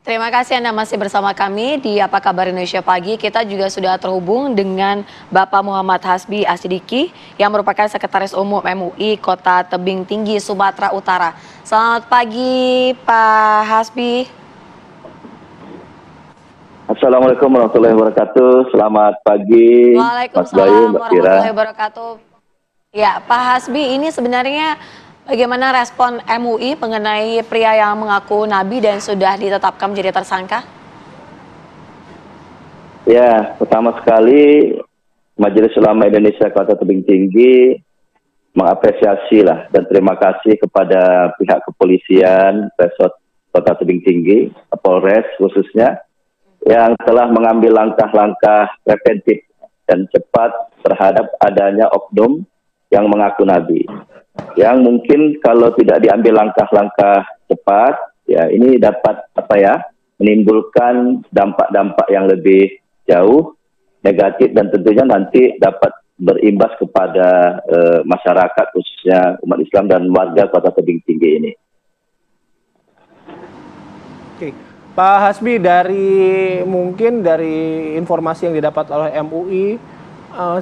Terima kasih Anda masih bersama kami di Apa Kabar Indonesia Pagi. Kita juga sudah terhubung dengan Bapak Muhammad Hasbi Asidiki yang merupakan Sekretaris Umum MUI Kota Tebing Tinggi, Sumatera Utara. Selamat pagi Pak Hasbi. Assalamualaikum warahmatullahi wabarakatuh. Selamat pagi. Waalaikumsalam warahmatullahi wabarakatuh. Ya, Pak Hasbi, ini sebenarnya Bagaimana respon MUI mengenai pria yang mengaku nabi dan sudah ditetapkan menjadi tersangka? Ya, pertama sekali Majelis Ulama Indonesia Kota Tebing Tinggi mengapresiasi lah dan terima kasih kepada pihak kepolisian Resort Kota Tebing Tinggi, Polres khususnya, yang telah mengambil langkah-langkah preventif dan cepat terhadap adanya oknum yang mengaku nabi yang mungkin kalau tidak diambil langkah-langkah cepat ya ini dapat apa ya menimbulkan dampak-dampak yang lebih jauh negatif dan tentunya nanti dapat berimbas kepada uh, masyarakat khususnya umat Islam dan warga Kota Tebing Tinggi ini. Oke. Pak Hasbi dari mungkin dari informasi yang didapat oleh MUI uh,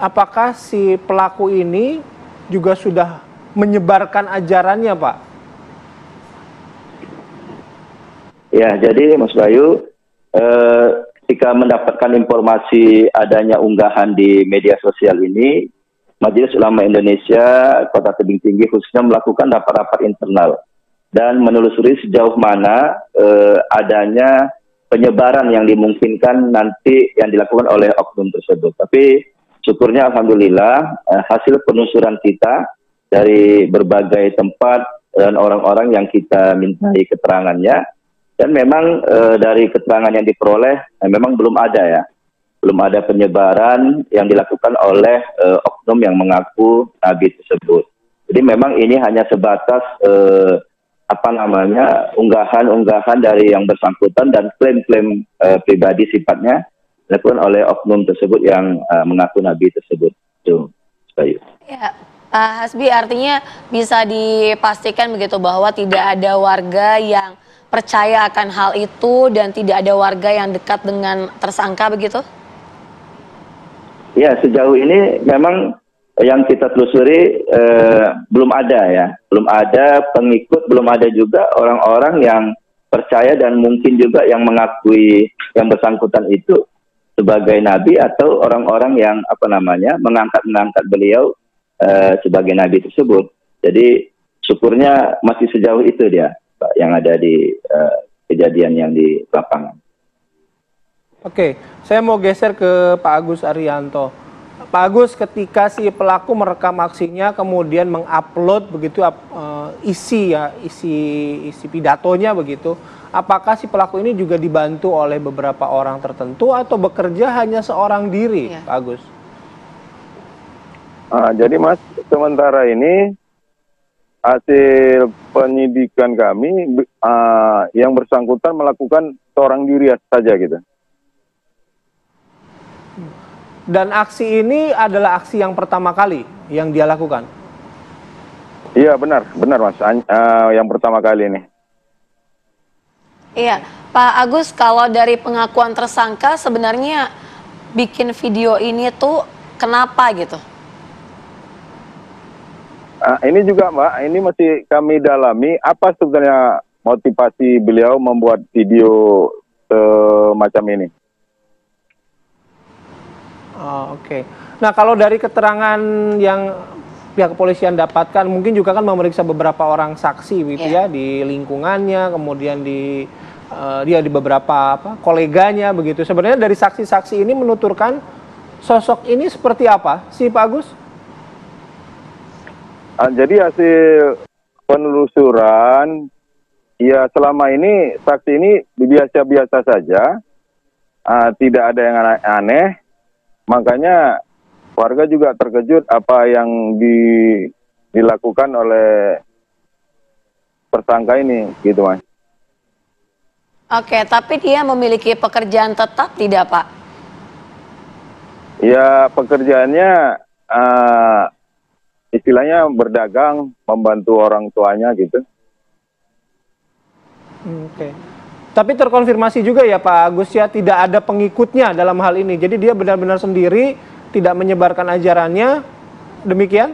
apakah si pelaku ini juga sudah menyebarkan ajarannya, Pak? Ya, jadi Mas Bayu, eh, ketika mendapatkan informasi adanya unggahan di media sosial ini, Majelis Ulama Indonesia Kota Tebing Tinggi khususnya melakukan rapat-rapat internal dan menelusuri sejauh mana eh, adanya penyebaran yang dimungkinkan nanti yang dilakukan oleh oknum tersebut. Tapi syukurnya alhamdulillah eh, hasil penelusuran kita dari berbagai tempat dan orang-orang yang kita mintai keterangannya. Dan memang eh, dari keterangan yang diperoleh eh, memang belum ada ya. Belum ada penyebaran yang dilakukan oleh eh, oknum yang mengaku nabi tersebut. Jadi memang ini hanya sebatas apa namanya unggahan-unggahan dari yang bersangkutan dan klaim-klaim pribadi sifatnya dilakukan oleh oknum tersebut yang uh, mengaku nabi tersebut. Itu, Ya, Pak Hasbi artinya bisa dipastikan begitu bahwa tidak ada warga yang percaya akan hal itu dan tidak ada warga yang dekat dengan tersangka begitu? Ya, sejauh ini memang yang kita telusuri eh, belum ada ya, belum ada pengikut, belum ada juga orang-orang yang percaya dan mungkin juga yang mengakui yang bersangkutan itu sebagai nabi atau orang-orang yang apa namanya mengangkat-mengangkat beliau uh, sebagai nabi tersebut. Jadi syukurnya masih sejauh itu dia Pak, yang ada di uh, kejadian yang di lapangan. Oke, saya mau geser ke Pak Agus Arianto. Pak Agus, ketika si pelaku merekam aksinya, kemudian mengupload begitu uh, isi ya, isi isi pidatonya begitu, apakah si pelaku ini juga dibantu oleh beberapa orang tertentu atau bekerja hanya seorang diri, ya. Pak Agus? Uh, jadi Mas, sementara ini hasil penyidikan kami uh, yang bersangkutan melakukan seorang diri saja gitu. Dan aksi ini adalah aksi yang pertama kali yang dia lakukan? Iya benar, benar Mas, uh, yang pertama kali ini. Iya, Pak Agus, kalau dari pengakuan tersangka sebenarnya bikin video ini tuh kenapa gitu? Uh, ini juga Mbak, ini masih kami dalami apa sebenarnya motivasi beliau membuat video semacam ini. Oh, Oke. Okay. Nah kalau dari keterangan yang pihak kepolisian dapatkan mungkin juga kan memeriksa beberapa orang saksi gitu yeah. ya di lingkungannya kemudian di uh, dia di beberapa apa koleganya begitu sebenarnya dari saksi-saksi ini menuturkan sosok ini seperti apa sih Pak Agus? Uh, jadi hasil penelusuran ya selama ini saksi ini biasa-biasa saja uh, tidak ada yang aneh makanya warga juga terkejut apa yang di, dilakukan oleh tersangka ini gitu mas. Oke, tapi dia memiliki pekerjaan tetap tidak Pak? Ya pekerjaannya uh, istilahnya berdagang, membantu orang tuanya gitu. Hmm, oke. Tapi terkonfirmasi juga ya Pak Agus ya tidak ada pengikutnya dalam hal ini. Jadi dia benar-benar sendiri tidak menyebarkan ajarannya. Demikian?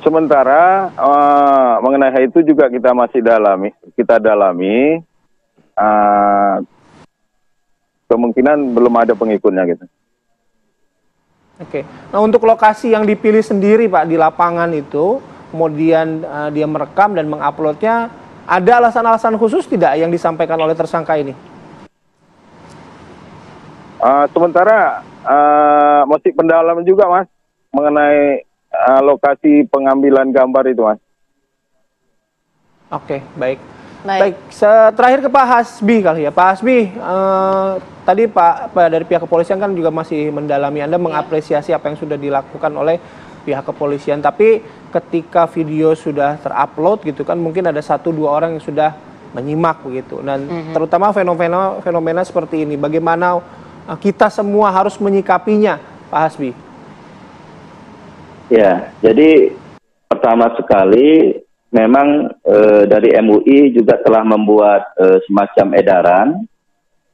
Sementara uh, mengenai hal itu juga kita masih dalami, kita dalami. Uh, kemungkinan belum ada pengikutnya gitu. Oke. Nah untuk lokasi yang dipilih sendiri Pak di lapangan itu, kemudian uh, dia merekam dan menguploadnya, ada alasan-alasan khusus tidak yang disampaikan oleh tersangka ini? Uh, sementara uh, masih pendalaman juga mas mengenai uh, lokasi pengambilan gambar itu mas. Oke, baik. Baik. Baik, terakhir ke Pak Hasbi kali ya. Pak Hasbi, uh, tadi Pak, Pak dari pihak kepolisian kan juga masih mendalami. Anda mengapresiasi apa yang sudah dilakukan oleh pihak kepolisian. Tapi ketika video sudah terupload gitu kan, mungkin ada satu dua orang yang sudah menyimak begitu. Dan mm-hmm. terutama fenomena fenomena seperti ini, bagaimana uh, kita semua harus menyikapinya, Pak Hasbi? Ya, jadi pertama sekali memang e, dari MUI juga telah membuat e, semacam edaran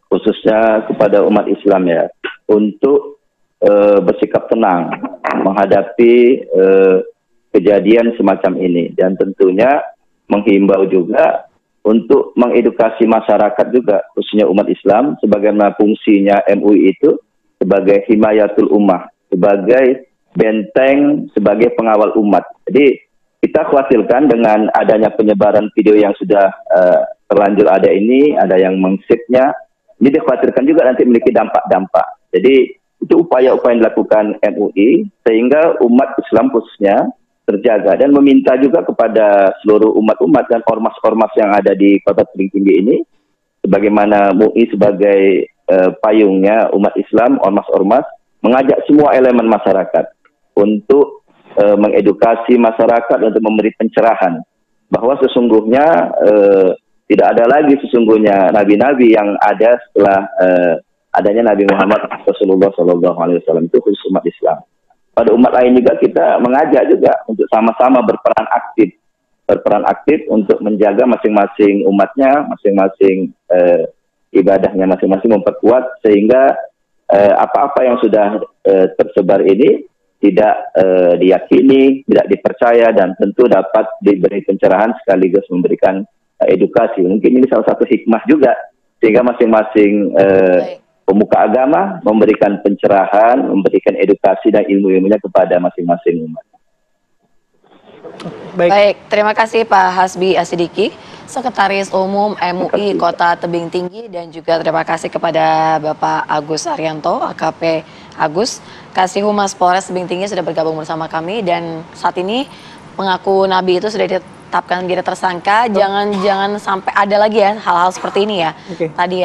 khususnya kepada umat Islam ya untuk e, bersikap tenang menghadapi e, kejadian semacam ini dan tentunya menghimbau juga untuk mengedukasi masyarakat juga khususnya umat Islam sebagaimana fungsinya MUI itu sebagai himayatul ummah sebagai benteng sebagai pengawal umat. Jadi kita khawatirkan dengan adanya penyebaran video yang sudah uh, terlanjur ada ini, ada yang mengsipnya, ini dikhawatirkan juga nanti memiliki dampak-dampak. Jadi itu upaya-upaya yang dilakukan MUI sehingga umat Islam khususnya terjaga dan meminta juga kepada seluruh umat-umat dan ormas-ormas yang ada di Kota Tebing Tinggi ini sebagaimana MUI sebagai uh, payungnya umat Islam, ormas-ormas mengajak semua elemen masyarakat untuk uh, mengedukasi masyarakat untuk memberi pencerahan bahwa sesungguhnya uh, tidak ada lagi sesungguhnya nabi-nabi yang ada setelah adanya Nabi Muhammad Rasulullah Shallallahu Alaihi Wasallam itu khusus umat Islam. Pada umat lain juga kita mengajak juga untuk sama-sama berperan aktif, berperan aktif untuk menjaga masing-masing umatnya, masing-masing uh, ibadahnya masing-masing memperkuat sehingga apa-apa uh, yang sudah uh, tersebar ini tidak uh, diyakini, tidak dipercaya dan tentu dapat diberi pencerahan sekaligus memberikan uh, edukasi. Mungkin ini salah satu hikmah juga sehingga masing-masing uh, pemuka agama memberikan pencerahan, memberikan edukasi dan ilmu-ilmunya kepada masing-masing umat. Baik. Baik, terima kasih Pak Hasbi Asidiki. Sekretaris Umum MUI Kota Tebing Tinggi dan juga terima kasih kepada Bapak Agus Arianto, AKP Agus, Kasih Humas Polres Tebing Tinggi sudah bergabung bersama kami dan saat ini mengaku Nabi itu sudah ditetapkan menjadi tersangka. Jangan jangan sampai ada lagi ya hal-hal seperti ini ya. Okay. Tadi ya